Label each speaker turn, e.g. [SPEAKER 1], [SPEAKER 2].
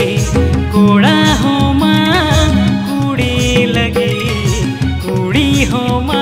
[SPEAKER 1] कोड़ा होमा कुड़ी लगी कुड़ी होमा